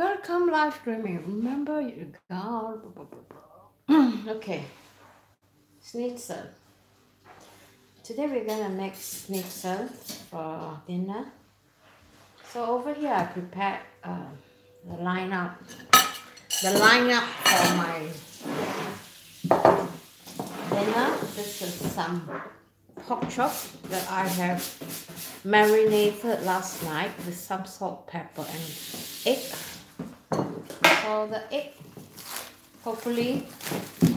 Welcome live streaming. Remember you got okay. Schnitzel. Today we're gonna make schnitzel for dinner. So over here I prepared uh, the lineup, the lineup for my dinner. This is some pork chop that I have marinated last night with some salt, pepper, and egg. So the egg hopefully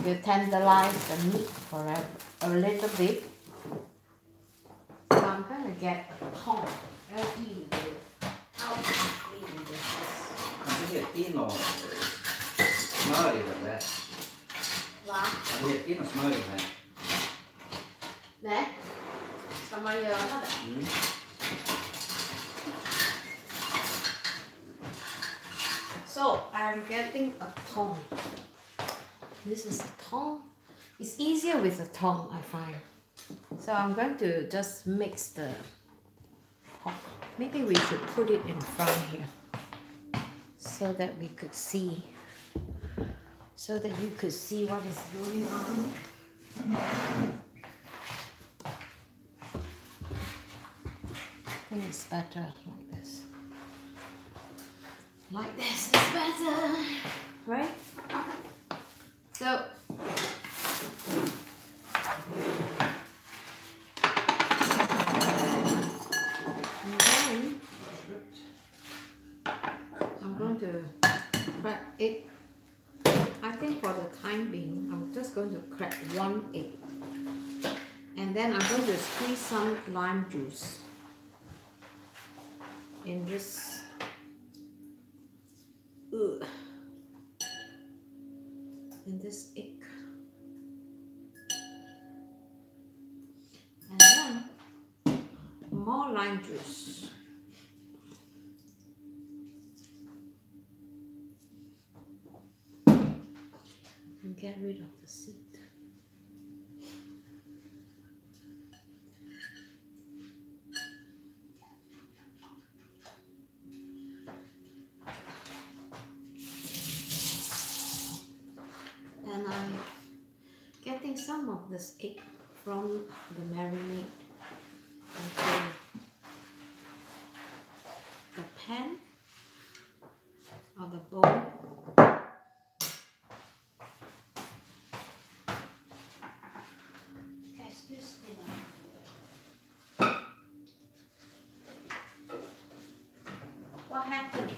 will tenderize the meat forever a little bit. So I'm gonna get a tong and eat it. How to clean this? Argentino smelly like that. What? Argentino smelly like that. 네? 잠만요. 음. So I'm getting a tong. This is a tong. It's easier with a tong, I find. So I'm going to just mix the pork. Maybe we should put it in front here so that we could see. So that you could see what is going on. I better like this. Is better, right? So, then I'm going to crack it. I think for the time being, I'm just going to crack one egg. And then I'm going to squeeze some lime juice in this In this egg. And then more lime juice. And get rid of the seed. and I'm getting some of this egg from the marinade into the pan or the bowl. What happened?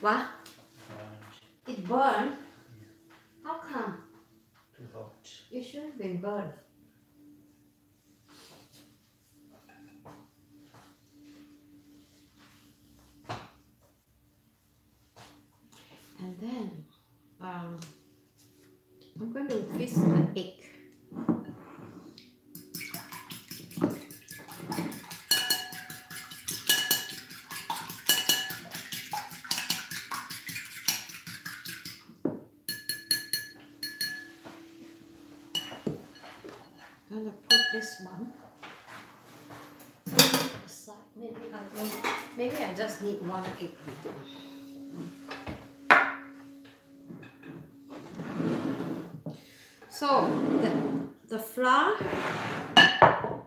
What? It burned? How come? too hot. It should have been burned. And then um, I'm going to whisk the egg. gonna put this one aside. Maybe I don't, maybe I just need one egg. So the the flour,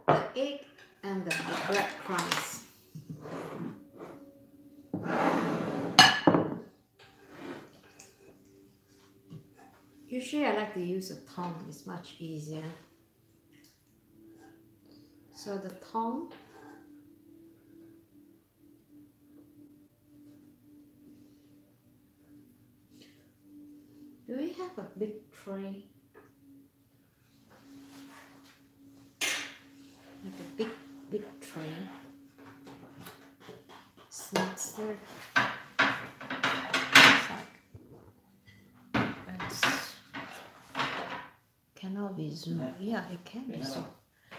the egg, and the breadcrumbs. Usually I like to use a tongue, it's much easier. So the tongue Do we have a big tray? zoom. Yeah, it can be zoom.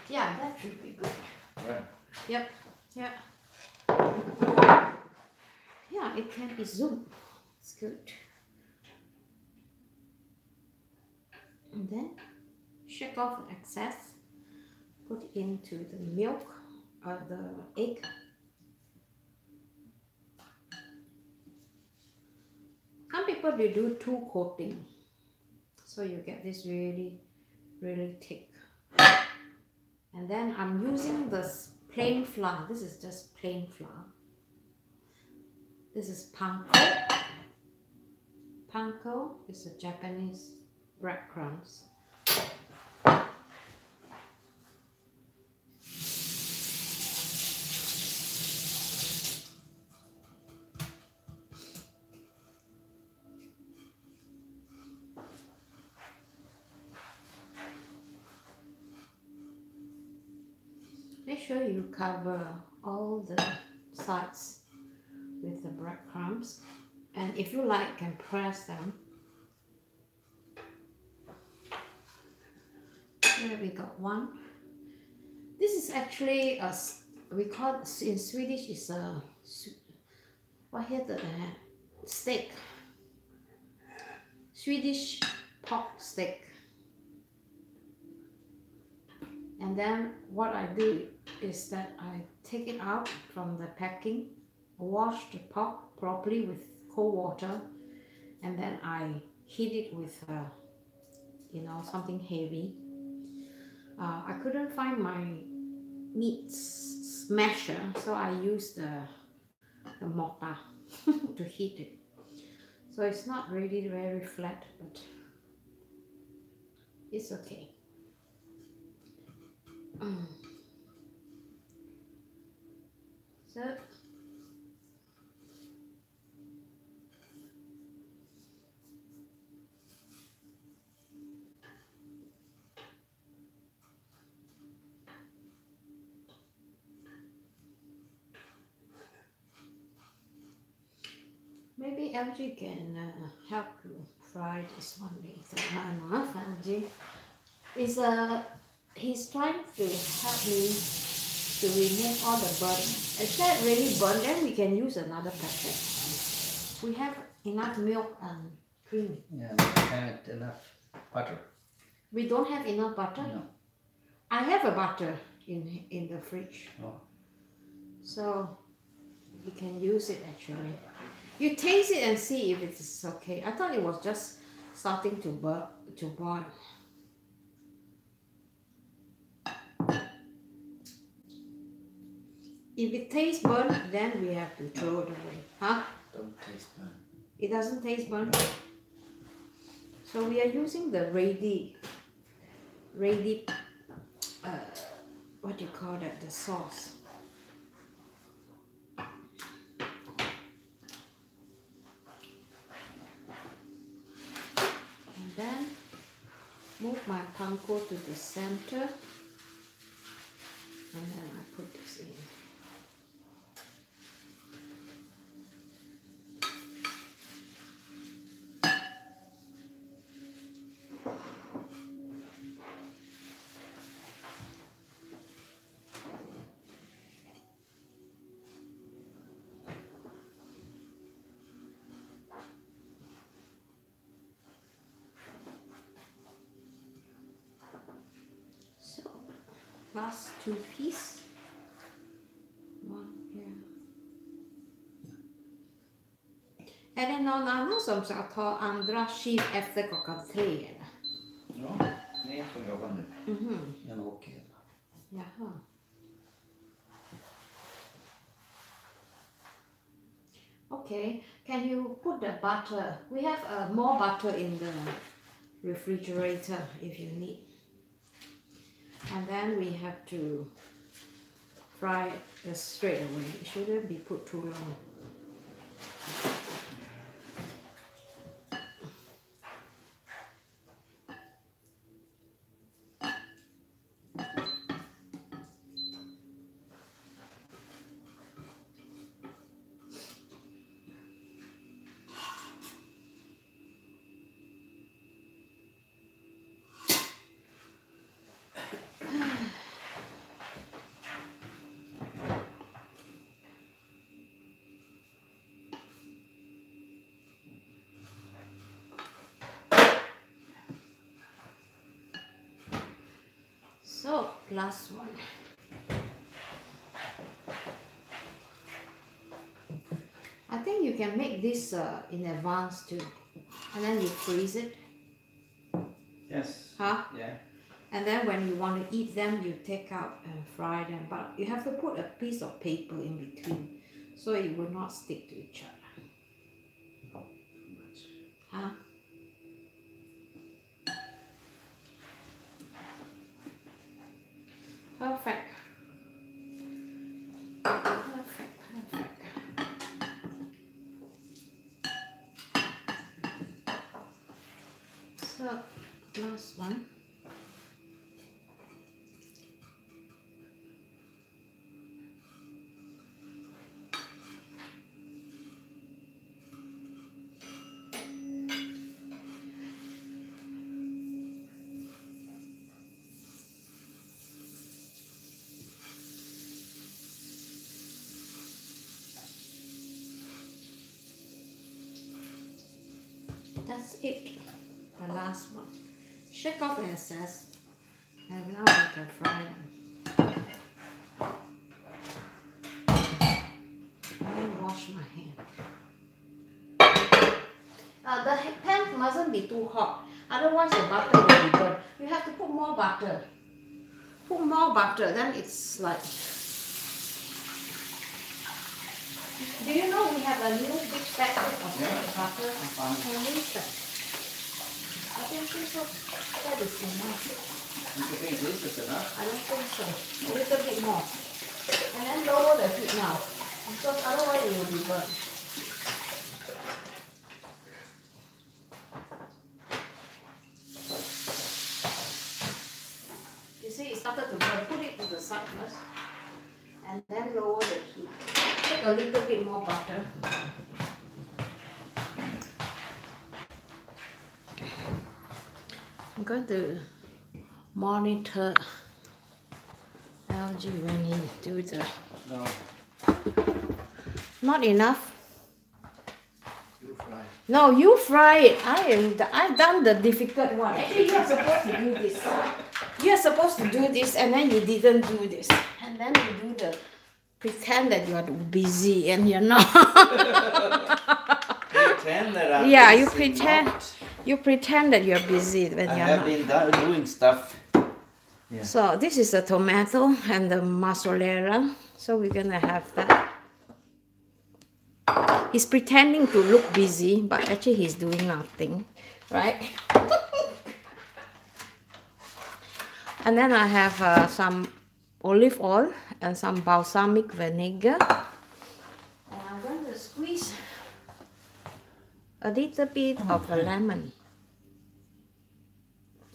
Yeah, that should be good. Right. Yep. Yeah. Yeah, it can be Zoom. It's good. And then shake off the excess. Put into the milk or the egg. Some people they do two coating. So you get this really really thick. And then I'm using this plain flour. This is just plain flour. This is panko. Panko is a Japanese breadcrumbs. Make sure you cover all the sides with the breadcrumbs and if you like can press them Here we got one. This is actually a we call in Swedish is a vad heter det här? Steak. Swedish pork steak. And then what I do is that I take it out from the packing, wash the pork properly with cold water, and then I heat it with, uh, you know, something heavy. Uh, I couldn't find my meat smasher, so I used the, the mortar to heat it. So it's not really very flat, but it's okay. So maybe LG can uh, help you fry this one later. Uh, no, LG is uh, he's trying to help me to remove all the burn. If that really burn? Then we can use another packet. We have enough milk and cream. Yeah, we had enough butter. We don't have enough butter. No. I have a butter in in the fridge, Oh. so we can use it actually. You taste it and see if it's okay. I thought it was just starting to burn to boil. If it tastes burnt, then we have to throw it away. Huh? Don't taste bad. It doesn't taste burnt. So we are using the ready, ready, uh, what do you call that? The sauce. And then move my panko to the center. And then I put this in. So, last two piece. One here. Är det någon annan som ska ta andra skiv efter klockan tre eller? Ja, ni får jobba nu. Mhm, Jag åker. jaha. Okay, can you put the butter? We have uh, more butter in the refrigerator if you need. And then we have to fry it straight away. It shouldn't be put too long. Last one. I think you can make this uh, in advance too. and then you freeze it, Yes. huh? Yeah. And then when you want to eat them, you take out and fry them. But you have to put a piece of paper in between so it will not stick to each other. Huh? Perfect. Perfect, perfect. So, last one. That's it. The last one. Shake off the excess. And now we can fry them. Let me wash my hand. Uh, the he- pan mustn't be too hot. Otherwise the butter will be burnt. You have to put more butter. Put more butter, then it's like Do you know we have a new big packet of Yeah. butter? I found Can we check? I don't think so. That is enough. You think this is enough? I don't think so. A little bit more. And then lower the heat now. Because otherwise it will be burnt. You see, it started to burn. Put it to the side first. And then lower the heat. Take a little bit more butter. Going to monitor LG when he do the No. not enough. You fry. No, you fry it. I am. The, I've done the difficult one. Actually, you're supposed to do this. You're supposed to do this, and then you didn't do this, and then you do the pretend that you're busy and you're not. Pretend that I'm Yeah, you pretend. not. You pretend that you're busy when I you're have not. been do- doing stuff. So this is the tomato and the mozzarella. So we're gonna have that. He's pretending to look busy, but actually he's doing nothing, right? and then I have uh, some olive oil and some balsamic vinegar. And I'm going to squeeze a little bit of the lemon.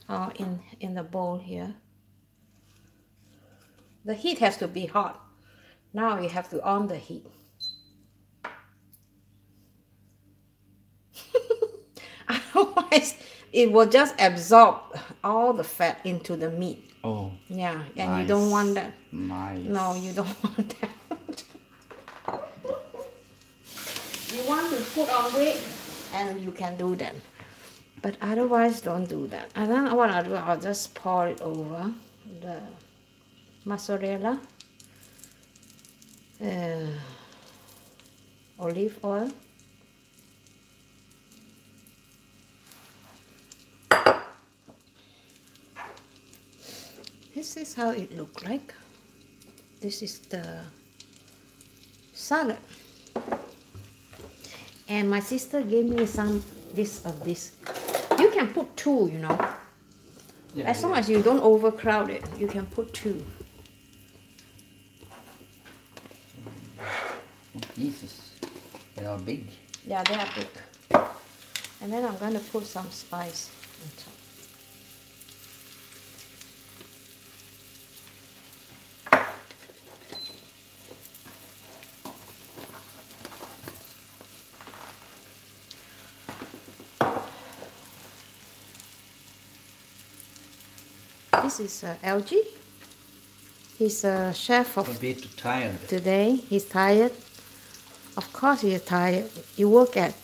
Oh, in in the bowl here. The heat has to be hot. Now you have to on the heat. Otherwise, it will just absorb all the fat into the meat. Oh, Yeah, and you don't want that. nice. No, you don't want that. you want to put on weight, and you can do that. But otherwise, don't do that. And then what I'll do, I'll just pour it over the mozzarella, uh, olive oil. This is how it look like. This is the salad. And my sister gave me some this of this. You can put two, you know. Yeah, As long as you don't overcrowd it, you can put two. Jesus, they are big. Yeah, they are big. And then I'm gonna put some spice on top. This is uh, LG. He's a chef of A bit tired. today. He's tired. Of course, he's tired. You work at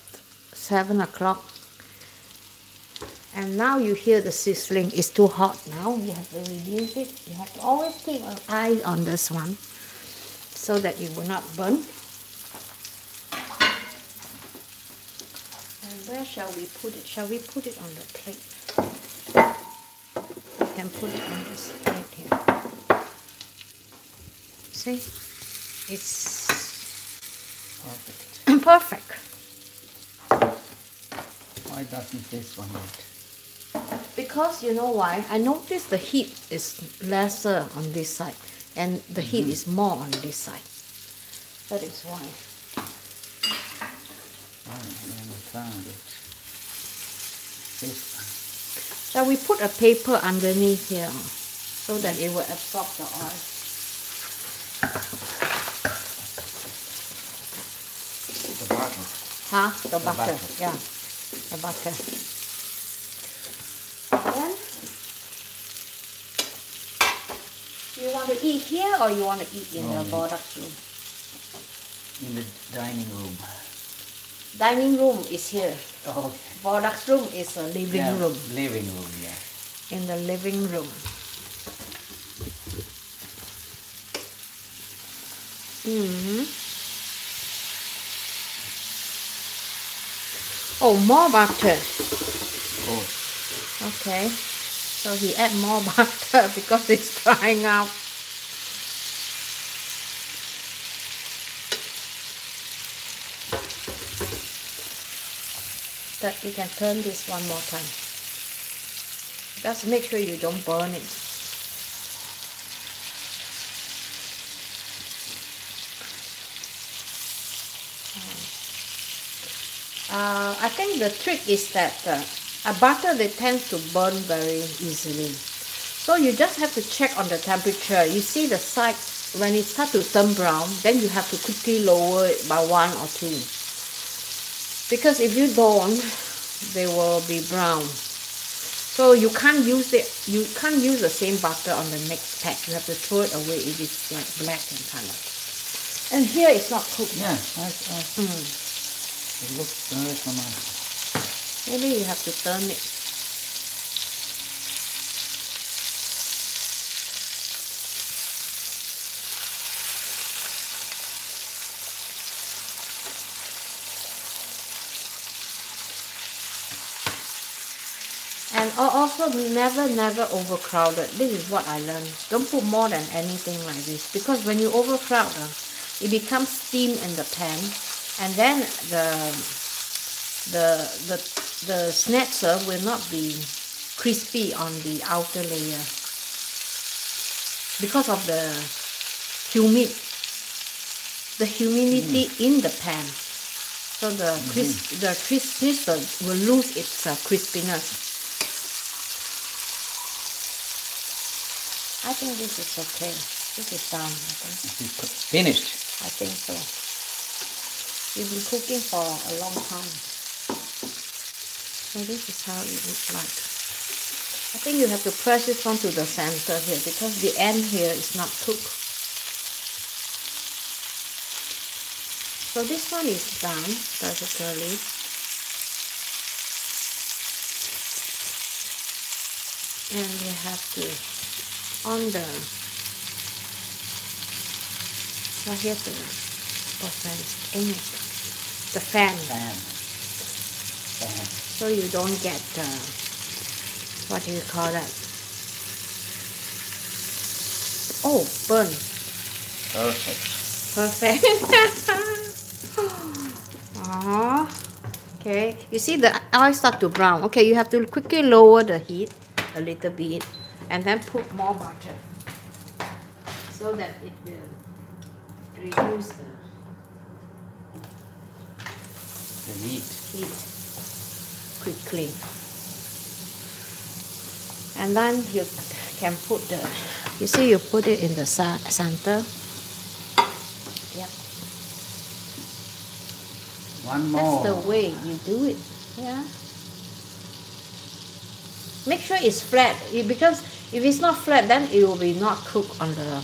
seven o'clock, and now you hear the sizzling. It's too hot now. You have to reduce it. You have to always keep an eye on this one, so that it will not burn. And where shall we put it? Shall we put it on the plate? Can put it on this plate here. See? It's Perfect. perfect. Why doesn't this one work? Because you know why? I noticed the heat is lesser on this side and the heat mm-hmm. is more on this side. That is why. Oh, I never found it. This one. Shall we put a paper underneath here so that it will absorb the oil? The bottom. Huh? The The butter. butter. Yeah. The butter. Then you want to eat here or you want to eat in the products room? In the dining room. Dining room is here. Oh, Products room is a living yeah, room. Living room, yeah. In the living room. hmm Oh, more butter. Oh, Okay. So he add more butter because it's drying out. That you can turn this one more time. Just make sure you don't burn it. Uh, I think the trick is that uh, a butter they tend to burn very easily. So you just have to check on the temperature. You see the side when it starts to turn brown, then you have to quickly lower it by one or two. Because if you don't, they will be brown. So you can't use it. You can't use the same butter on the next pack. You have to throw it away if it's like black in color. And here it's not cooked. yeah. I, I, Mm. it looks very nice. Maybe you have to turn it. Al- also never, never overcrowded. This is what I learned. Don't put more than anything like this because when you overcrowd, uh, it becomes steam in the pan, and then the the the the schnitzel will not be crispy on the outer layer because of the humid the humidity in the pan. So the crisp the crisp schnitzel will lose its uh, crispiness. I think this is okay. This is done. I think. It's finished. I think so. You've been cooking for a long time. So this is how it looks like. I think you have to press this one to the center here because the end here is not cooked. So this one is done perfectly. And we have to on the right here fan is English the fan. Fan. Fan. so you don't get uh, what do you call that? Oh burn. Perfect. perfect. Uh okay. You see the oil start to brown. Okay you have to quickly lower the heat a little bit and then put more butter so that it will reduce the The meat. heat quickly. And then you can put the, you see you put it in the center. Yep, One more. that's the way you do it. Yeah. Make sure it's flat it- because if it's not flat, then it will be not cooked on the,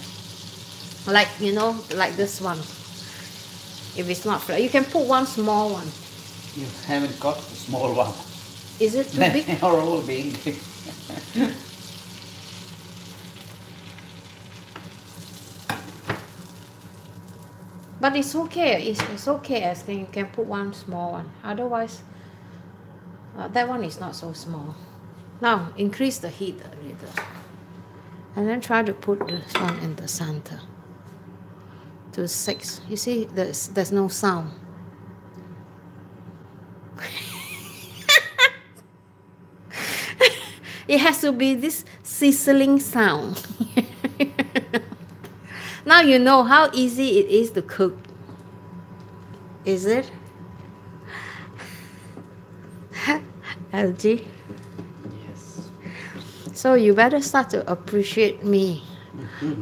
like you know, like this one. If it's not flat, you can put one small one. You haven't got the small one. Is it too They big? are all big. But it's okay. It's, it's okay as then you can put one small one. Otherwise, Uh, that one is not so small. Now increase the heat a little. And then try to put this one in the center. To six. You see, there's, there's no sound. it has to be this sizzling sound. now you know how easy it is to cook. Is it? LG? So you better start to appreciate me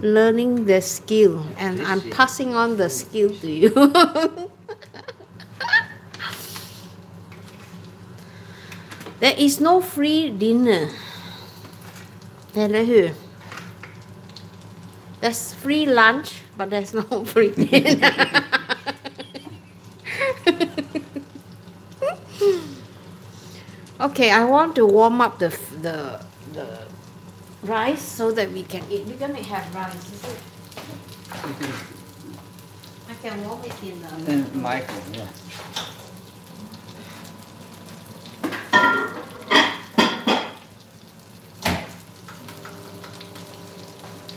learning the skill and I'm passing on the skill to you. there is no free dinner. There There's free lunch, but there's no free dinner. okay, I want to warm up the the rice so that we can eat. We're gonna have rice, is it? I can warm it in the. And Michael, yeah.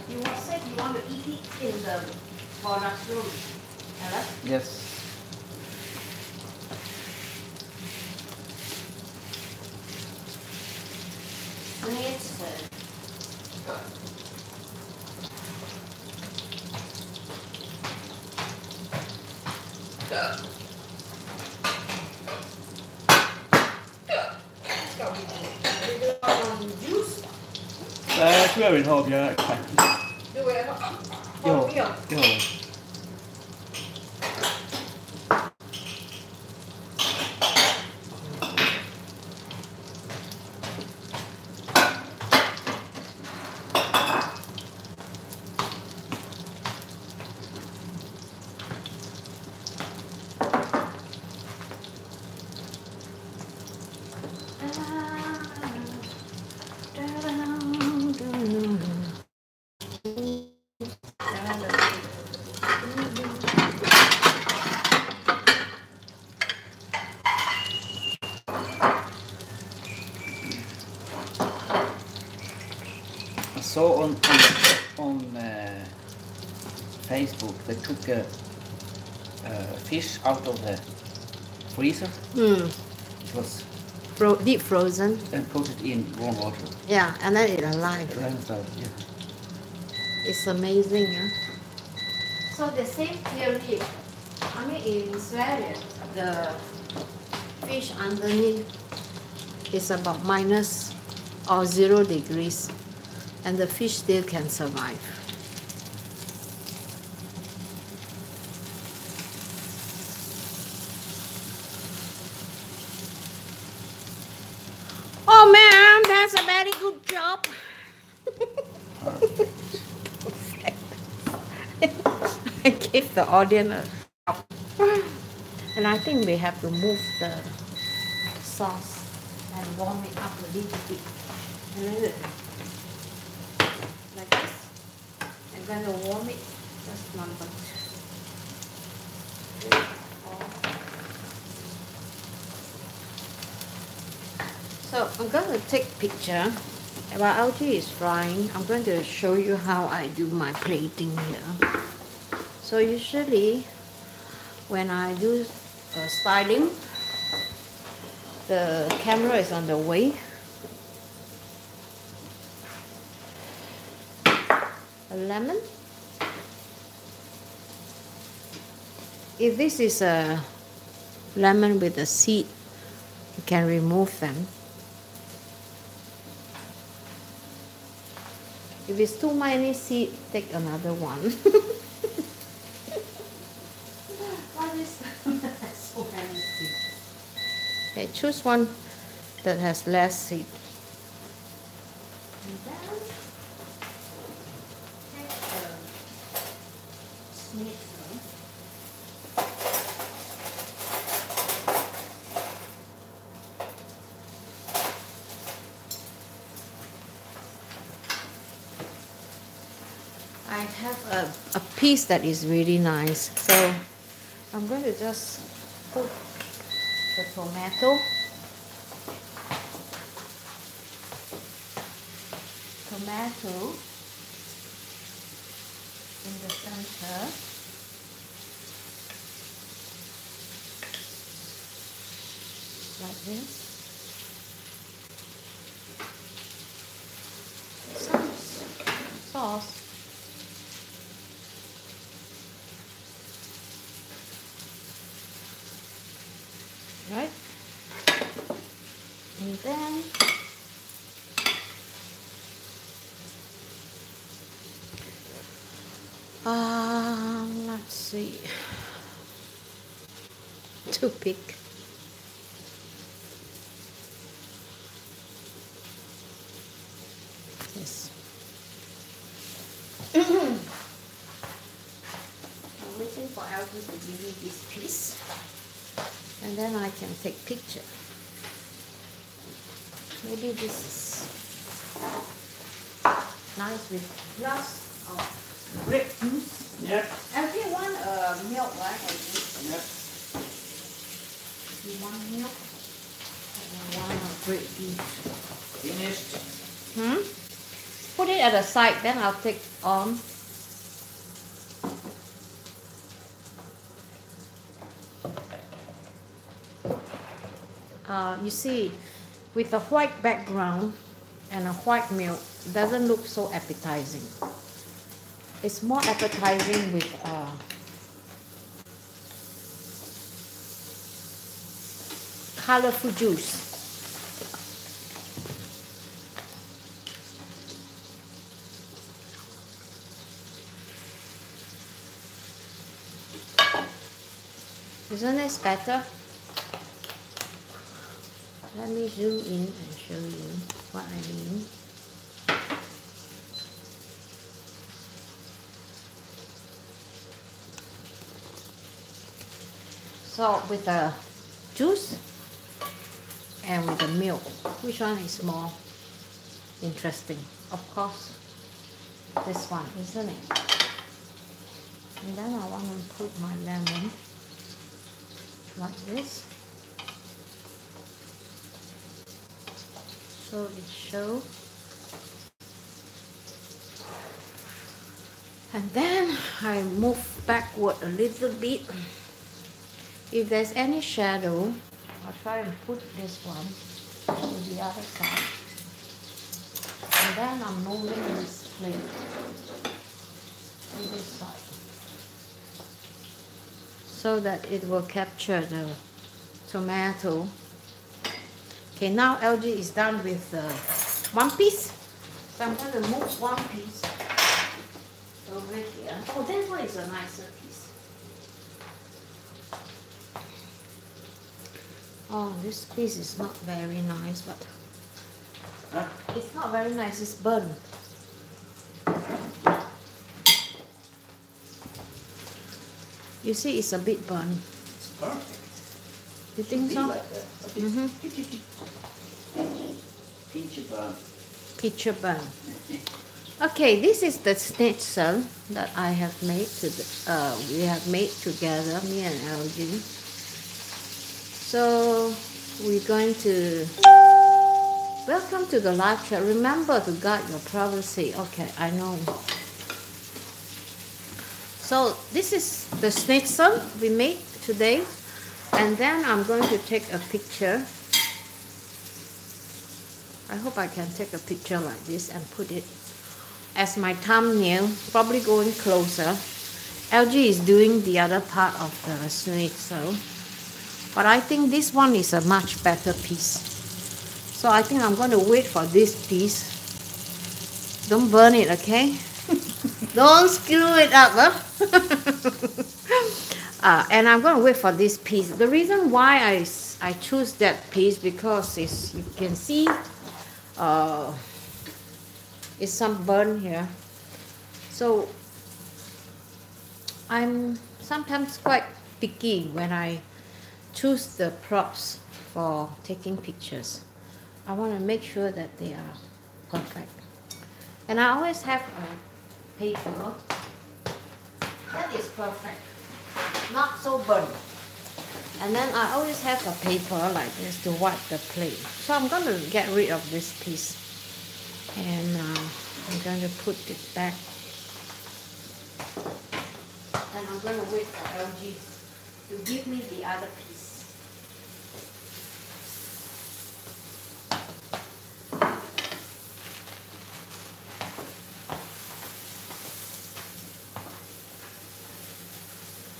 You said you want to eat it in the product room. Hello? Yes. 然后别看，为了，哦没，saw on on, on uh, Facebook they took a, uh fish out of the freezer. Hmm. It was Fro- deep frozen. and put it in warm water. Yeah, and then it alive. And so, yeah. It's amazing, huh? So the same theory. I mean, in Sweden, the fish underneath is about minus or zero degrees, and the fish still can survive. Oh man, that's a very good job. I give the audience a. And I think we have to move the sauce and warm it up a little bit. And then it- Like this. Then we'll warm it just three. So I'm going to take picture. While LG is frying, I'm going to show you how I do my plating here. So usually when I do uh, styling, the camera is on the way. Lemon. If this is a lemon with a seed, you can remove them. If it's too many seed, take another one. What is so many seed? Okay, choose one that has less seed. I have a, a piece that is really nice. So I'm going to just put the tomato. Tomato. Toothpick. Yes. I'm waiting for Alvin to give me this piece. And then I can take picture. Maybe this is nice with glass of grape juice. Yep. Everyone uh, milk, right? Yep. You want milk? And one juice. Finished. Hmm? Put it at the side, then I'll take on. Uh, you see, with a white background and a white milk, doesn't look so appetizing. It's more appetizing with uh, colorful juice. Isn't this better? Let me zoom in and show you what I mean. So with the juice and with the milk, which one is more interesting? Of course, this one, isn't it? And then I want to put my lemon like this. So it shows. And then I move backward a little bit. If there's any shadow, I'll try and put this one to the other side. And then I'm moving this plate to this side so that it will capture the tomato. Okay, now LG is done with the one piece. So I'm going to move one piece over here. Oh, this one is a nicer piece. Oh, this piece is not very nice, but Huh? it's not very nice, it's burnt. You see, it's a bit burnt. It's perfect. You think so? like that. A bit Mhm. Peachy burn. Picture burn. Okay, this is the schnitzel that I have made. To the, uh, we have made together, me and LG. So we're going to welcome to the live chat. Remember to guard your privacy. Okay, I know. So this is the snake schnitzel we made today, and then I'm going to take a picture. I hope I can take a picture like this and put it as my thumbnail, probably going closer. LG is doing the other part of the snake, schnitzel, but I think this one is a much better piece. So I think I'm going to wait for this piece. Don't burn it, okay? Don't screw it up, huh? uh, and I'm going to wait for this piece. The reason why I, I choose that piece because it's, you can see uh, it's some burn here. So I'm sometimes quite picky when I choose the props for taking pictures. I want to make sure that they are perfect. And I always have a paper that is perfect, not so burnt. And then I always have a paper like this to wipe the plate. So I'm going to get rid of this piece. And uh, I'm going to put it back. And I'm going to wait for LG to give me the other piece.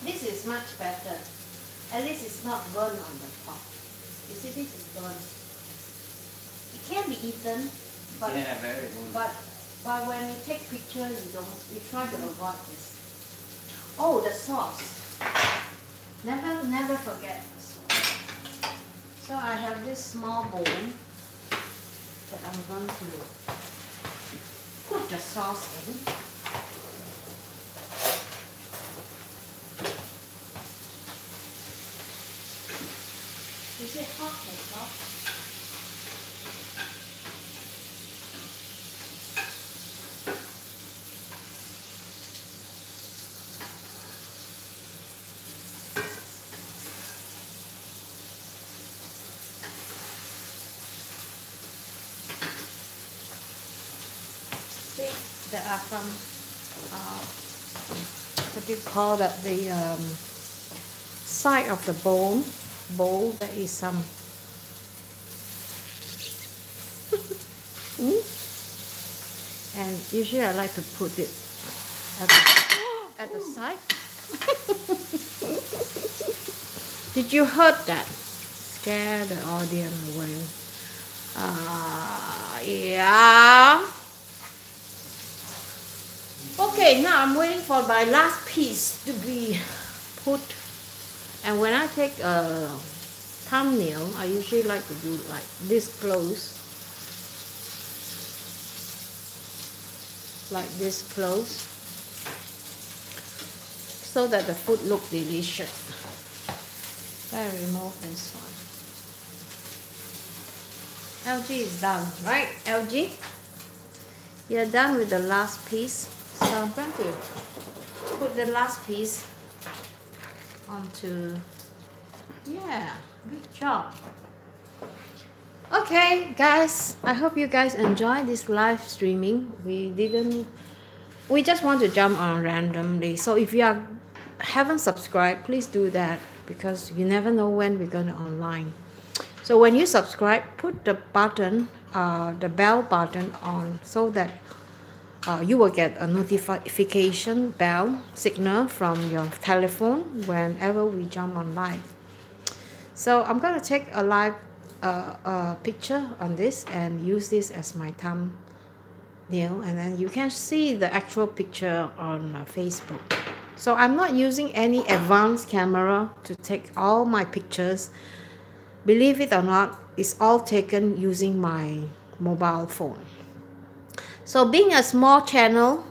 This is much better. At least it's not burned on the top. You see, this is burned. It but yeah, very good. but but when you take picture, you don't. You try to avoid this. Oh, the sauce. Never never forget the sauce. So I have this small bowl that I'm going to put the sauce in. Is it hot or soft? There are some, uh, what do you call that, the um, side of the bowl, bowl, there is some, Hmm? and usually I like to put it at the, at the side. Did you heard that? Scare the audience away. Uh, yeah. Okay, now I'm waiting for my last piece to be put. And when I take a thumbnail, I usually like to do like this close. Like this close. So that the food look delicious. I remove this one. LG is done, right? LG? You're done with the last piece. I'm going to put the last piece onto, yeah, good job. Okay, guys, I hope you guys enjoyed this live streaming. We didn't, we just want to jump on randomly. So if you are haven't subscribed, please do that because you never know when we're going to online. So when you subscribe, put the button, uh, the bell button on so that uh, you will get a notification bell signal from your telephone whenever we jump on live. So I'm going to take a live uh, uh, picture on this and use this as my thumbnail and then you can see the actual picture on uh, Facebook. So I'm not using any advanced camera to take all my pictures. Believe it or not, it's all taken using my mobile phone. So being a small channel,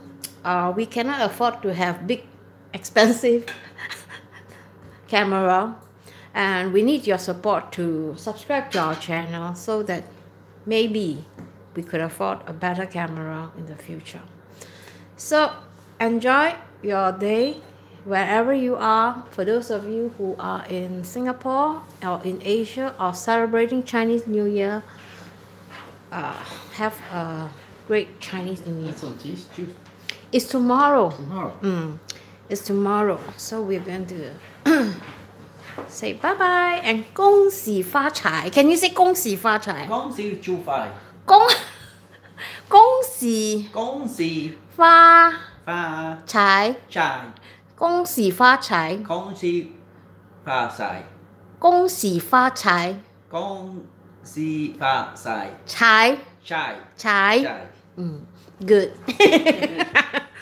uh, we cannot afford to have big, expensive camera. And we need your support to subscribe to our channel so that maybe we could afford a better camera in the future. So enjoy your day wherever you are. For those of you who are in Singapore or in Asia or celebrating Chinese New Year, uh, have a great Chinese New Year. That's on cheese, juice. It's tomorrow. Tomorrow. Mm, it's tomorrow. So we're going to say bye bye and 恭喜发财. Can you say 恭喜发财?恭喜祝快，恭恭喜恭喜发发财，财，恭喜发财，恭喜发财，恭喜发财，恭喜发财，财财财。财。 Mm, good.